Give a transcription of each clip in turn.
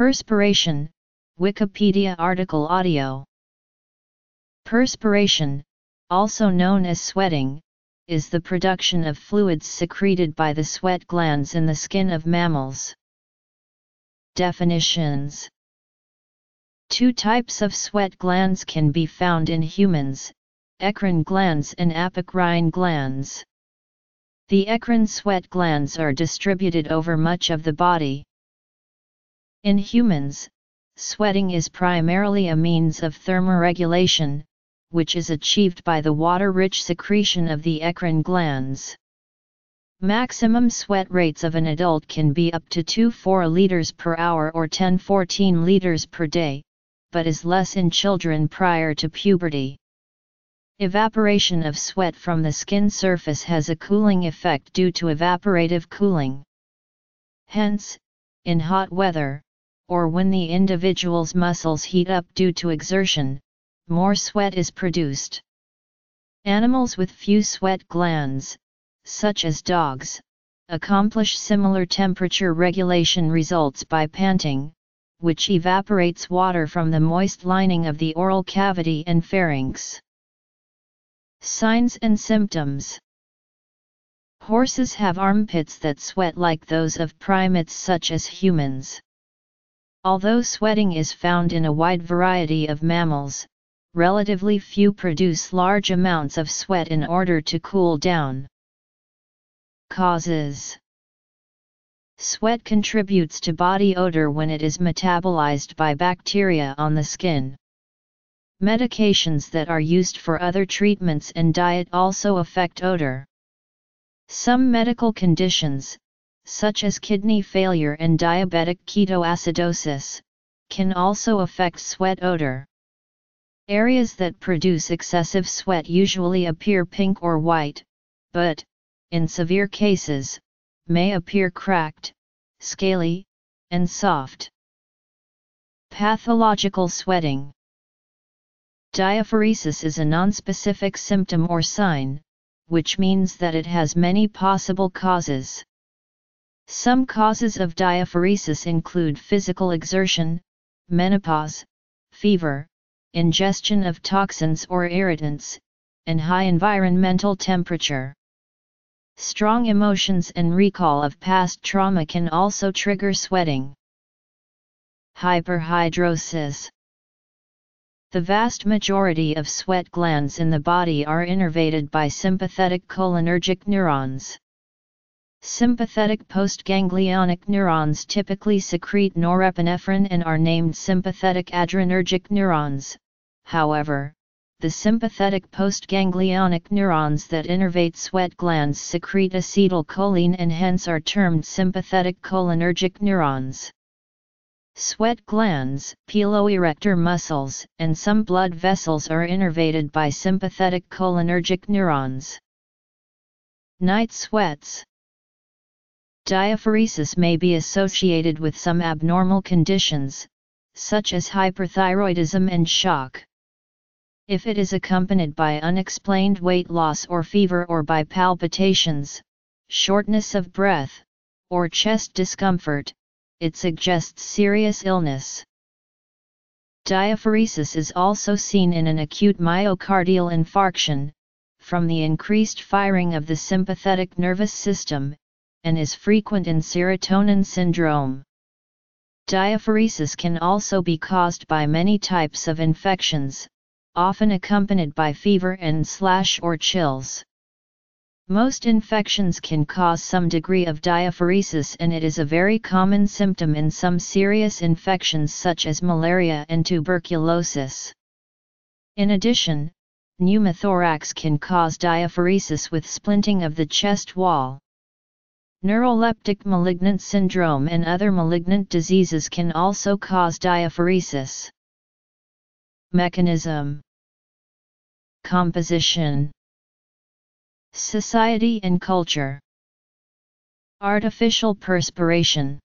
Perspiration, Wikipedia article audio. Perspiration, also known as sweating, is the production of fluids secreted by the sweat glands in the skin of mammals. Definitions Two types of sweat glands can be found in humans, eccrine glands and apocrine glands. The eccrine sweat glands are distributed over much of the body. In humans, sweating is primarily a means of thermoregulation, which is achieved by the water-rich secretion of the eccrine glands. Maximum sweat rates of an adult can be up to 2-4 liters per hour or 10-14 liters per day, but is less in children prior to puberty. Evaporation of sweat from the skin surface has a cooling effect due to evaporative cooling. Hence, in hot weather, or when the individual's muscles heat up due to exertion, more sweat is produced. Animals with few sweat glands, such as dogs, accomplish similar temperature regulation results by panting, which evaporates water from the moist lining of the oral cavity and pharynx. Signs and symptoms Horses have armpits that sweat like those of primates such as humans. Although sweating is found in a wide variety of mammals, relatively few produce large amounts of sweat in order to cool down. Causes Sweat contributes to body odor when it is metabolized by bacteria on the skin. Medications that are used for other treatments and diet also affect odor. Some medical conditions, such as kidney failure and diabetic ketoacidosis, can also affect sweat odor. Areas that produce excessive sweat usually appear pink or white, but, in severe cases, may appear cracked, scaly, and soft. Pathological sweating Diaphoresis is a nonspecific symptom or sign, which means that it has many possible causes. Some causes of diaphoresis include physical exertion, menopause, fever, ingestion of toxins or irritants, and high environmental temperature. Strong emotions and recall of past trauma can also trigger sweating. Hyperhidrosis The vast majority of sweat glands in the body are innervated by sympathetic cholinergic neurons. Sympathetic postganglionic neurons typically secrete norepinephrine and are named sympathetic adrenergic neurons. However, the sympathetic postganglionic neurons that innervate sweat glands secrete acetylcholine and hence are termed sympathetic cholinergic neurons. Sweat glands, piloerector muscles, and some blood vessels are innervated by sympathetic cholinergic neurons. Night sweats Diaphoresis may be associated with some abnormal conditions, such as hyperthyroidism and shock. If it is accompanied by unexplained weight loss or fever or by palpitations, shortness of breath, or chest discomfort, it suggests serious illness. Diaphoresis is also seen in an acute myocardial infarction, from the increased firing of the sympathetic nervous system, and is frequent in serotonin syndrome. Diaphoresis can also be caused by many types of infections, often accompanied by fever and slash or chills. Most infections can cause some degree of diaphoresis and it is a very common symptom in some serious infections such as malaria and tuberculosis. In addition, pneumothorax can cause diaphoresis with splinting of the chest wall. Neuroleptic malignant syndrome and other malignant diseases can also cause diaphoresis. Mechanism Composition Society and culture Artificial perspiration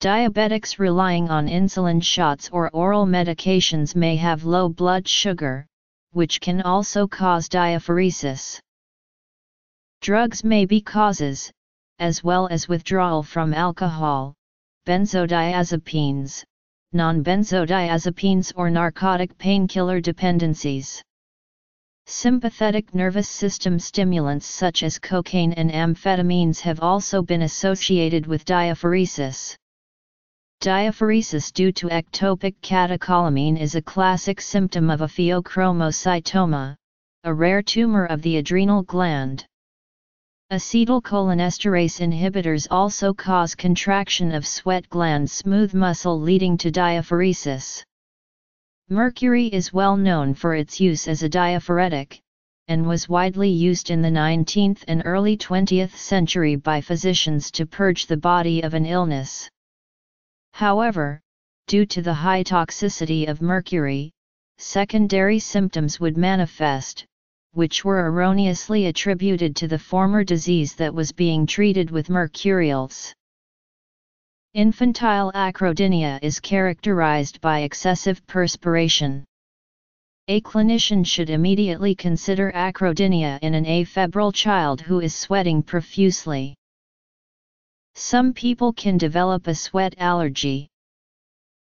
Diabetics relying on insulin shots or oral medications may have low blood sugar, which can also cause diaphoresis. Drugs may be causes, as well as withdrawal from alcohol, benzodiazepines, non-benzodiazepines or narcotic painkiller dependencies. Sympathetic nervous system stimulants such as cocaine and amphetamines have also been associated with diaphoresis. Diaphoresis due to ectopic catecholamine is a classic symptom of a pheochromocytoma, a rare tumor of the adrenal gland. Acetylcholinesterase inhibitors also cause contraction of sweat gland smooth muscle leading to diaphoresis. Mercury is well known for its use as a diaphoretic, and was widely used in the 19th and early 20th century by physicians to purge the body of an illness. However, due to the high toxicity of mercury, secondary symptoms would manifest, which were erroneously attributed to the former disease that was being treated with mercurials. Infantile acrodynia is characterized by excessive perspiration. A clinician should immediately consider acrodynia in an afebrile child who is sweating profusely. Some people can develop a sweat allergy.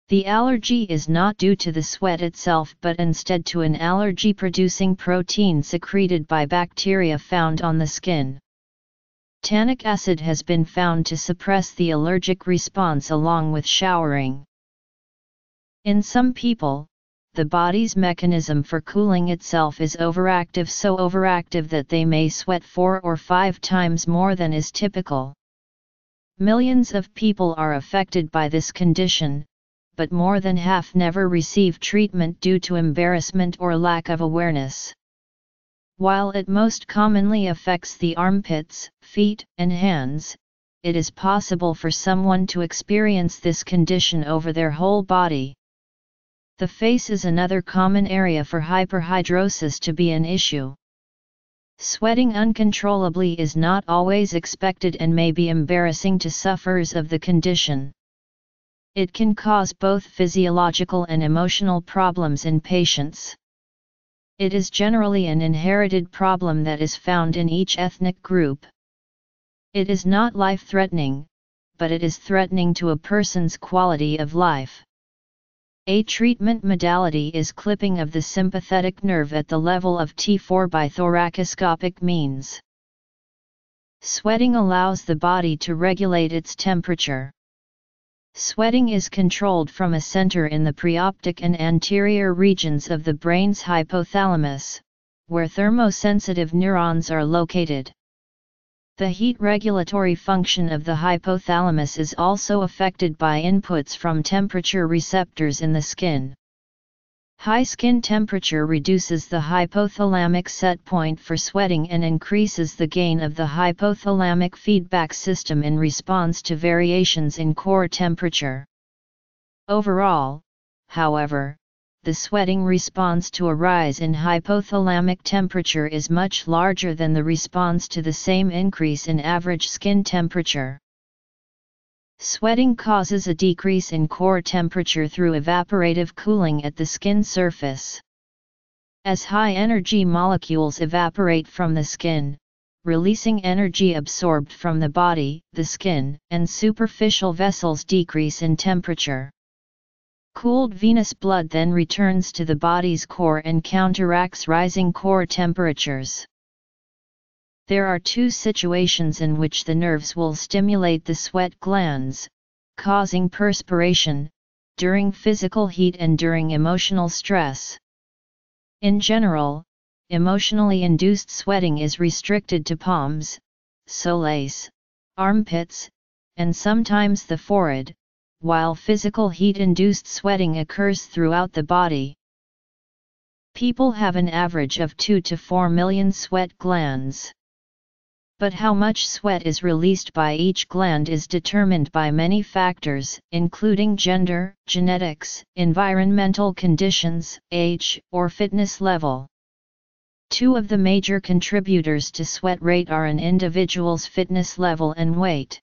The allergy is not due to the sweat itself but instead to an allergy-producing protein secreted by bacteria found on the skin. Tannic acid has been found to suppress the allergic response along with showering. In some people, the body's mechanism for cooling itself is overactive so overactive that they may sweat four or five times more than is typical. Millions of people are affected by this condition, but more than half never receive treatment due to embarrassment or lack of awareness. While it most commonly affects the armpits, feet, and hands, it is possible for someone to experience this condition over their whole body. The face is another common area for hyperhidrosis to be an issue. Sweating uncontrollably is not always expected and may be embarrassing to sufferers of the condition. It can cause both physiological and emotional problems in patients. It is generally an inherited problem that is found in each ethnic group. It is not life-threatening, but it is threatening to a person's quality of life. A treatment modality is clipping of the sympathetic nerve at the level of T4 by thoracoscopic means. Sweating allows the body to regulate its temperature. Sweating is controlled from a center in the preoptic and anterior regions of the brain's hypothalamus, where thermosensitive neurons are located. The heat regulatory function of the hypothalamus is also affected by inputs from temperature receptors in the skin. High skin temperature reduces the hypothalamic set point for sweating and increases the gain of the hypothalamic feedback system in response to variations in core temperature. Overall, however, the sweating response to a rise in hypothalamic temperature is much larger than the response to the same increase in average skin temperature. Sweating causes a decrease in core temperature through evaporative cooling at the skin surface. As high energy molecules evaporate from the skin, releasing energy absorbed from the body, the skin, and superficial vessels decrease in temperature. Cooled venous blood then returns to the body's core and counteracts rising core temperatures. There are two situations in which the nerves will stimulate the sweat glands, causing perspiration, during physical heat and during emotional stress. In general, emotionally induced sweating is restricted to palms, soles, armpits, and sometimes the forehead, while physical heat-induced sweating occurs throughout the body. People have an average of 2 to 4 million sweat glands. But how much sweat is released by each gland is determined by many factors, including gender, genetics, environmental conditions, age, or fitness level. Two of the major contributors to sweat rate are an individual's fitness level and weight.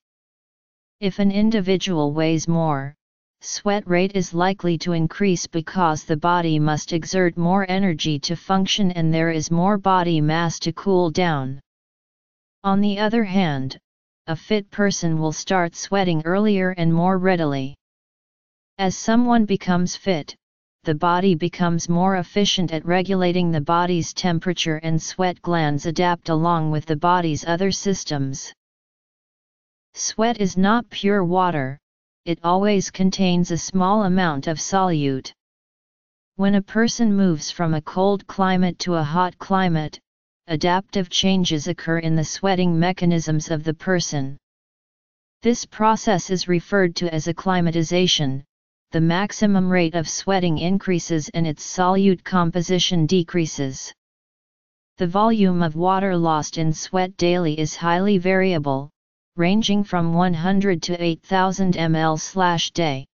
If an individual weighs more, sweat rate is likely to increase because the body must exert more energy to function and there is more body mass to cool down. On the other hand, a fit person will start sweating earlier and more readily. As someone becomes fit, the body becomes more efficient at regulating the body's temperature and sweat glands adapt along with the body's other systems. Sweat is not pure water, it always contains a small amount of solute. When a person moves from a cold climate to a hot climate, adaptive changes occur in the sweating mechanisms of the person. This process is referred to as acclimatization. The maximum rate of sweating increases and its solute composition decreases. The volume of water lost in sweat daily is highly variable, ranging from 100 to 8000 ml/day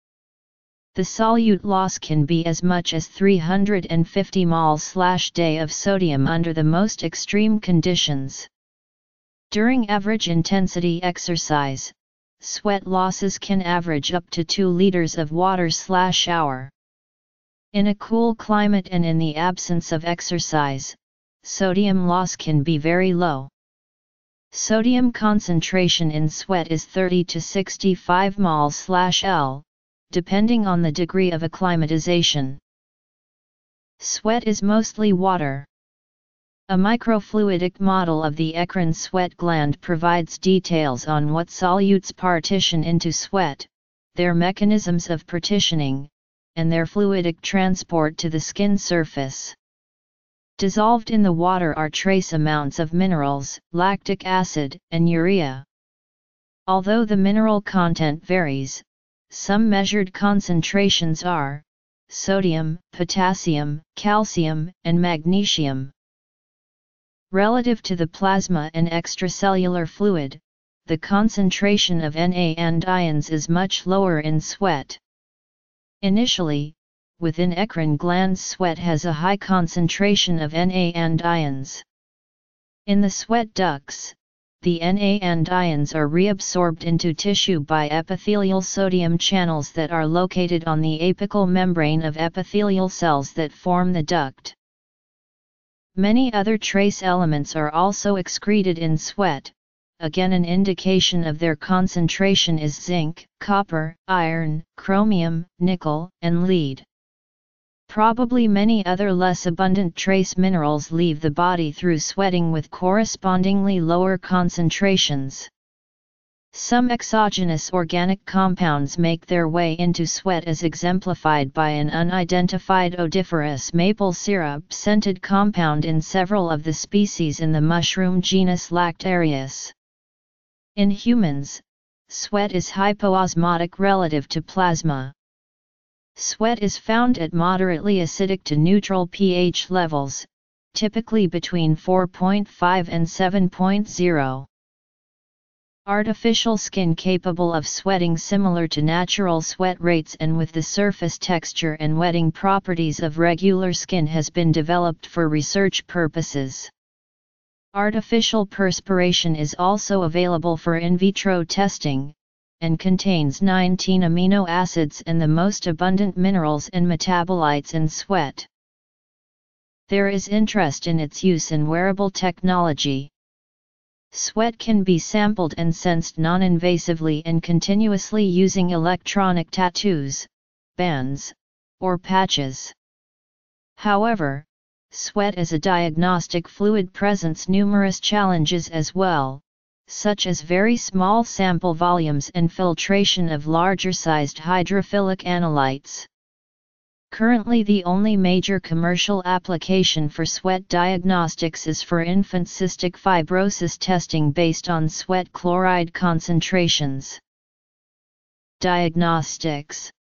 the solute loss can be as much as 350 mol/day of sodium under the most extreme conditions. During average intensity exercise, sweat losses can average up to 2 liters of water/hour. In a cool climate and in the absence of exercise, sodium loss can be very low. Sodium concentration in sweat is 30 to 65 mol/L, depending on the degree of acclimatization. Sweat is mostly water. A microfluidic model of the eccrine sweat gland provides details on what solutes partition into sweat, their mechanisms of partitioning, and their fluidic transport to the skin surface. Dissolved in the water are trace amounts of minerals, lactic acid, and urea. Although the mineral content varies, some measured concentrations are sodium, potassium, calcium, and magnesium. Relative to the plasma and extracellular fluid, the concentration of Na and ions is much lower in sweat. Initially, within eccrine glands sweat has a high concentration of Na and ions. In the sweat ducts, the Na and ions are reabsorbed into tissue by epithelial sodium channels that are located on the apical membrane of epithelial cells that form the duct. Many other trace elements are also excreted in sweat, again an indication of their concentration is zinc, copper, iron, chromium, nickel, and lead. Probably many other less abundant trace minerals leave the body through sweating with correspondingly lower concentrations. Some exogenous organic compounds make their way into sweat as exemplified by an unidentified odoriferous maple syrup scented compound in several of the species in the mushroom genus Lactarius. In humans, sweat is hypoosmotic relative to plasma. Sweat is found at moderately acidic to neutral pH levels, typically between 4.5 and 7.0. Artificial skin capable of sweating similar to natural sweat rates and with the surface texture and wetting properties of regular skin has been developed for research purposes. Artificial perspiration is also available for in vitro testing, and contains 19 amino acids and the most abundant minerals and metabolites in sweat. There is interest in its use in wearable technology. Sweat can be sampled and sensed non-invasively and continuously using electronic tattoos, bands, or patches. However, sweat as a diagnostic fluid presents numerous challenges as well, such as very small sample volumes and filtration of larger-sized hydrophilic analytes. Currently the only major commercial application for sweat diagnostics is for infant cystic fibrosis testing based on sweat chloride concentrations. Diagnostics